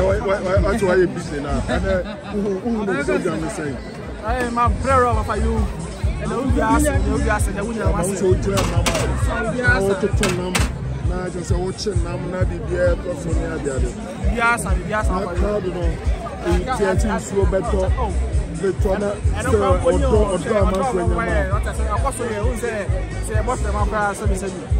That's why you're busy now. And uh, who, who knows what you're saying? Hey, my prayer over you. And who you ask, who you ask, and who you ask. I'm so glad oh, I'm out. I'm out na just a watching nam na bibia to so ni abi ade bibia sa bibia sa pa crowd no e ti e ti so beto beto na so odo odo amafo nyama e ko so ye o se se boss ma kra so mi se mi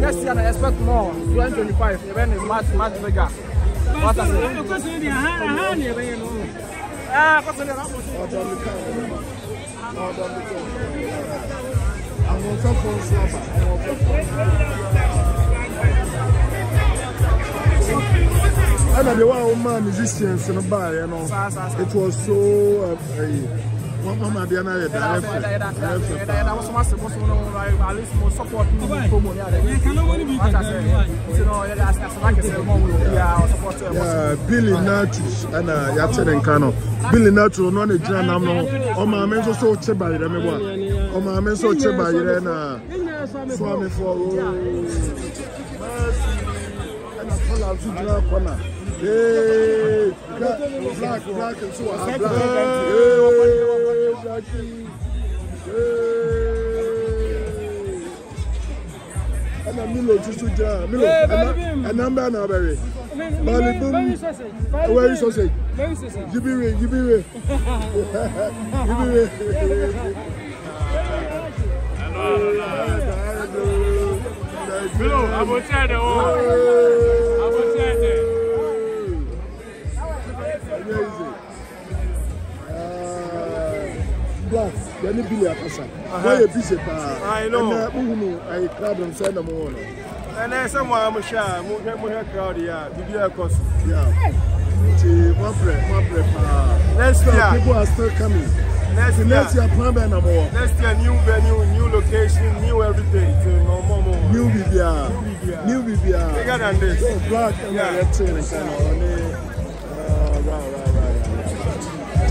next year I expect more. 2025, even is much, much bigger. What is it? Ah, what's the name of it? And the one man musicians in a bar, you know, it was so. Uh, uh, wọ́n máa bí ẹ náà yẹ dàrẹ́fẹ̀ dàrẹ́fẹ̀ pa. ẹ̀dá wọ́n sọ ma ṣe mọ́sọ́ náà wọ́n at least mo support i support ẹ̀ Billy Natus ẹna yàtí ne nka nọ Billy Natus ọ̀nà ọ̀nà gyina nam nọ ọmọ àmì so ọ̀kyẹ́ bàyẹ̀rẹ̀ mi bọ̀ ọmọ àmì nso ọ̀kyẹ́ bàyẹ̀rẹ̀ náà fún àmì also draw corner. Hey, black, black, black, and so on. Black, hey, blackie. Hey. Ẹna Milo tutu gyina Milo ẹna mbẹ na abẹrẹ. Bali bum. Bali sausage. Yibire oh. yibire. Yibire. Milo, àbòtí ẹ̀dẹ̀ wọ̀. Amazing. Uh, black, yẹni bili akasa. Wọ́n yẹ bíse paa. Ẹnẹ muhunu ayi crowd n sẹ́ na mu wọ̀ nọ. Ẹnẹ ẹsẹ̀ mu a mo hwẹ́ a mo hwẹ́ mo hwẹ́ crowd yẹ a bibi ẹ kọ so. Nti wọ́n pẹ̀rẹ̀ wọ́n pẹ̀rẹ̀ paa. Next year. People are still coming. Next year. Next year plan bẹ́ẹ̀ na mo wọ̀. Next year new venue new location new everything ti na ọmọ mo wọ̀. New bibia. New bibia. Bigger than this. So oh, Black ẹ̀ na yẹ ti nìkan na ọ ní.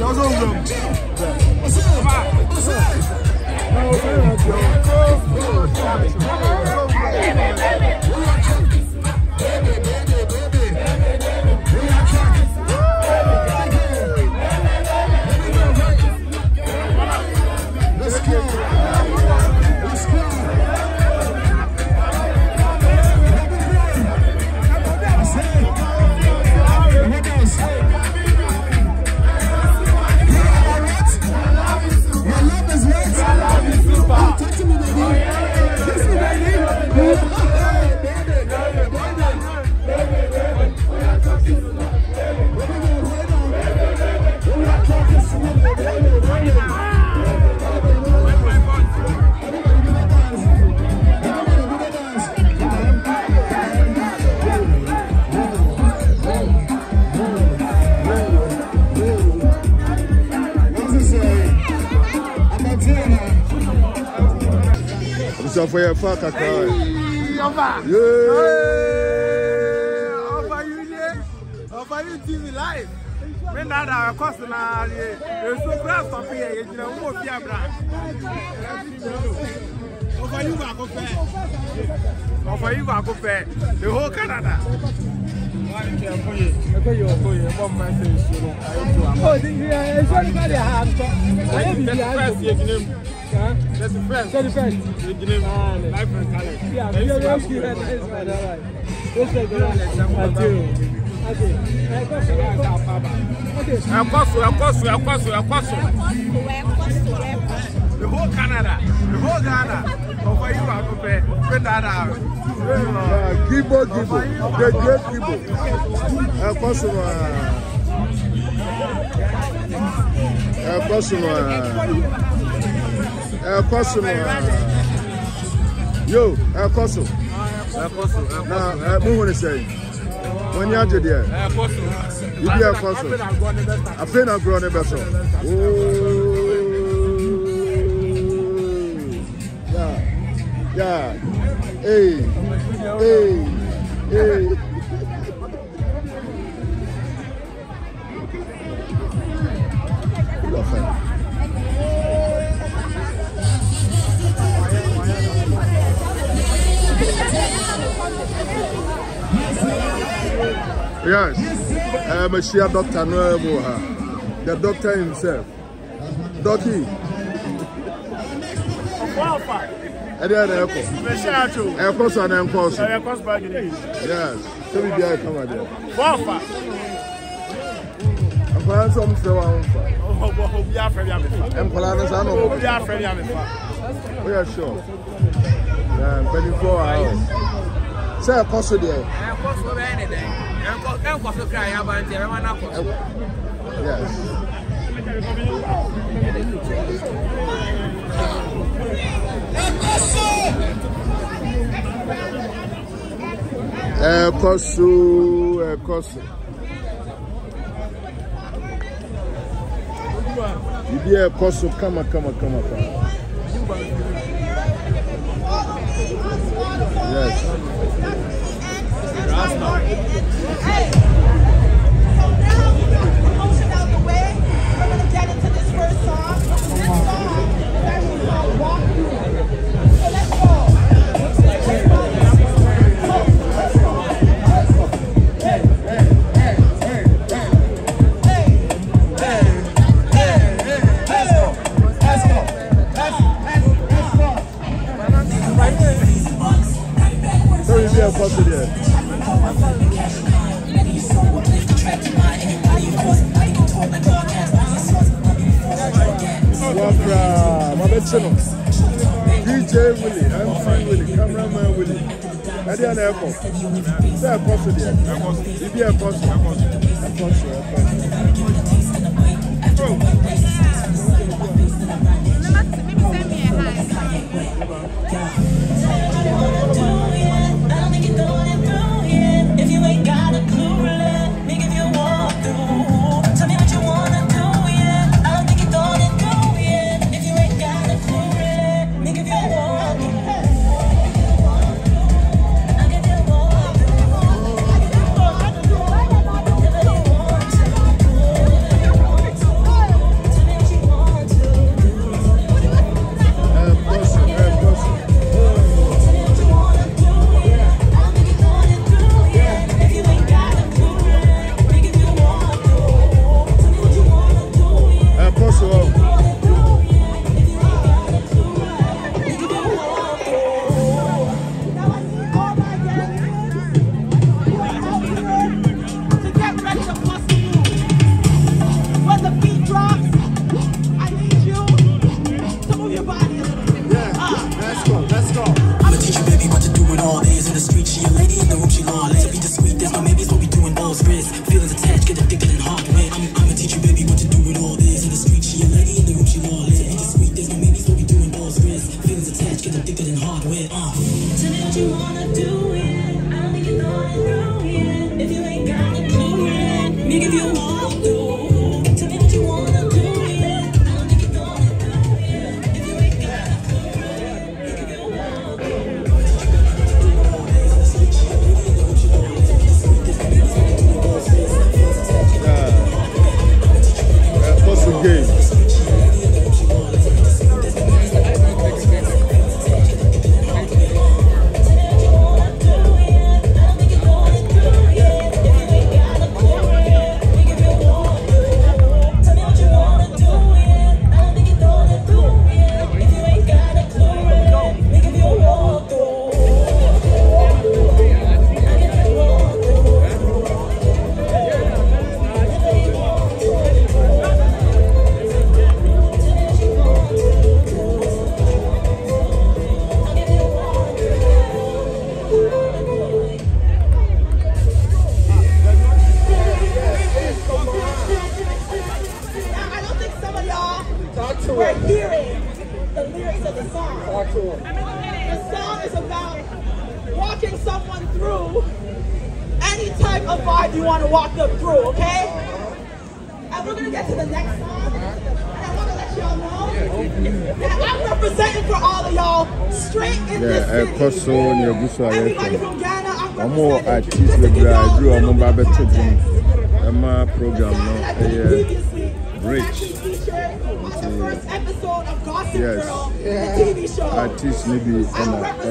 Y'all know them. Come on. No, man, ìsọfọyẹ fún àkàkà rẹ. ọba ọba yunile ọba utv live mi na da kɔsu na ye esu kura sɔfi yɛ yɛ gyina wo fi abira ɔfɔ yi baako pɛ ɔfɔ yi baako pɛ the whole Canada. Oh, the, yeah, it's only about your hand. I have the hand. That's the first. That's the first. That's the first. Life and talent. Yeah, we are going to do that. That's right. All right. Let's take it. Adieu. Okay. Ekosu, Ekosu, Ekosu, Ekosu. The whole Canada, the whole Ghana, over you are prepared. Prepared uh, Gibo Gibo, the great Gibo. Help us, help us, help us. Yo, help us. Help us. Now, move on the same. When you're there, help us. You be help us. I've been a grown Oh, yeah, yeah. Hey, hey, hey. Yes, I'm um, a sheer doctor, no um, her. Oh, The doctor himself. Doki ɛdi yɛ na ɛkɔ ɛkɔ so ana ɛnkɔ so yes tobi bi a kama deɛ bɔɔfa nkɔla nso ɔmo sɛ wɔn fa obi afɛ bi amefa nkɔla no saa na ɔmo obi afɛ bi amefa o yɛ sure mpanyinfoɔ wa ayɛ sɛ ɛkɔ so deɛ ɛkɔ so bɛyɛ ne dɛ ɛnkɔ ɛnkɔ so kra yɛ abante ɛbɛma n'akɔ so yes. ẹ̀kọ́ so ẹ̀kọ́ so ìdí ẹ̀kọ́ so kàmàkàmàkàmà pa yes. Hey. ẹ̀kọ́ sí ni ibi ẹ̀kọ́ sí a vibe you want to walk them through, okay? And we're gonna get to the next song. And I wanna let y'all know that I'm representing for all of y'all straight in this city. Everybody from Ghana, I'm representing. artist than I drew a number of children. My program now, yeah, rich. First episode of Gossip yes. Girl, the TV show. Artist maybe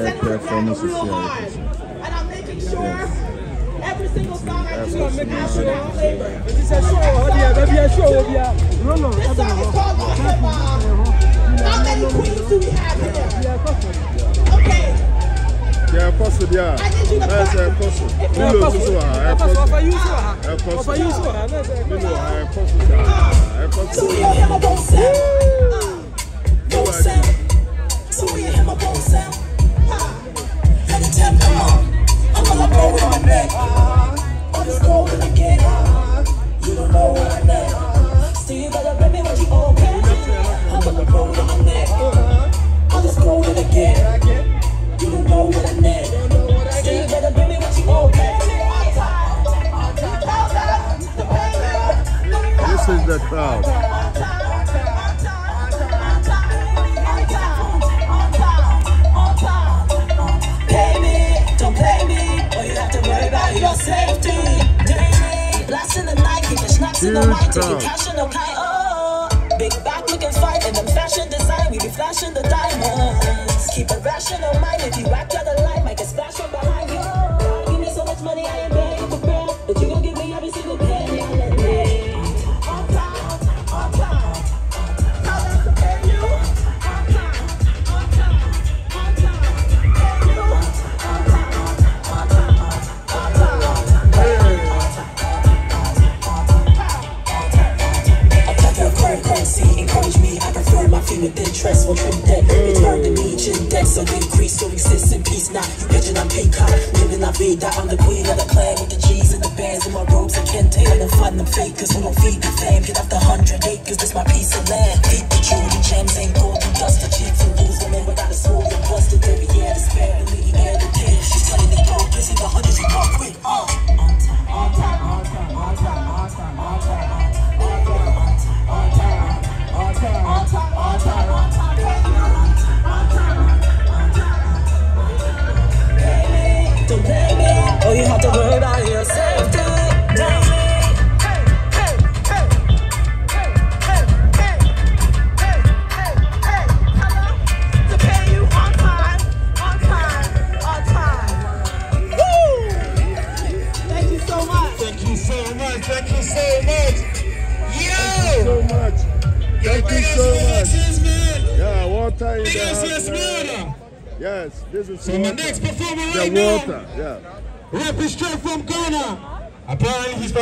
and performances. Yeah single song oh yeah, No, no, No, no, just get high. You don't know what I know. Till you cash in the pie, oh. Big back looking fine, and I'm fashion design. We be flashing the diamonds. Keep a rational mind if you act out vida. I'm the queen of the clan with the G's and the bands and my robes and kente. I don't find them fake, cause we don't feed the fam. Get off the hundred acres, this my piece of land. Deep the jewelry gems ain't gold, you dust the cheeks and lose women without a soul. You're busted, baby, yeah, to And leading air the tears. She's telling the dog, busy the hundreds you come with.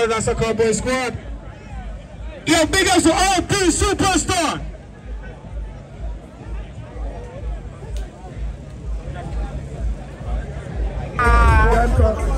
that's a Cowboy squad. Yo, big ups to all three superstar. Ah.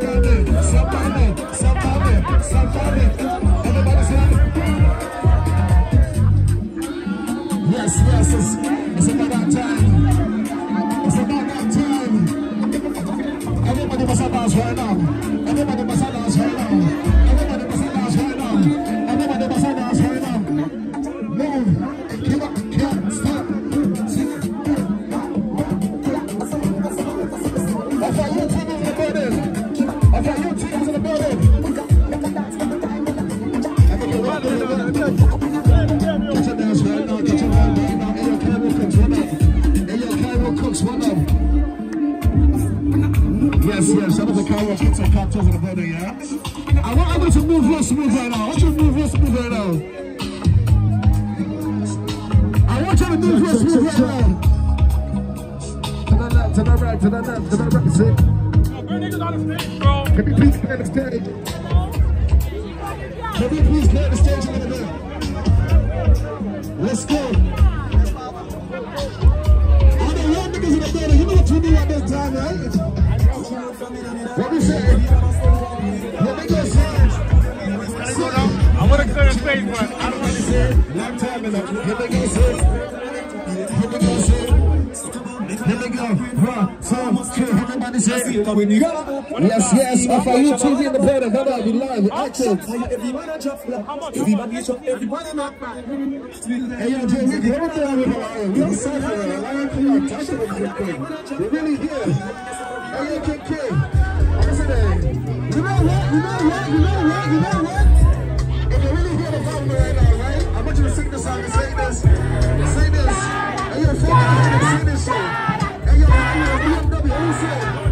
To the left, to the right, to the left, to the right, Can we please on the stage? Can we please on the stage Let's go. All the young niggas in the building, you know what do at this time, right? What we say? What we gonna I wanna clear the stage, but I don't wanna say. the, there we go. One, two, three. Everybody says it. Yes, yes. Off our YouTube in the building. Come on, we live. We active. Hey, yo, Jay, we're going there with Lion. We're suffering. Lion, come on. Touch it with your thing. We're really here. Hey, yo, KK. Listen, you know what? You know what? You know what? You know what? If you're really here to vote me right now, right? I want you to sing the song and say this. Say this here, Ford, I should have seen this out here, BMW, who's it?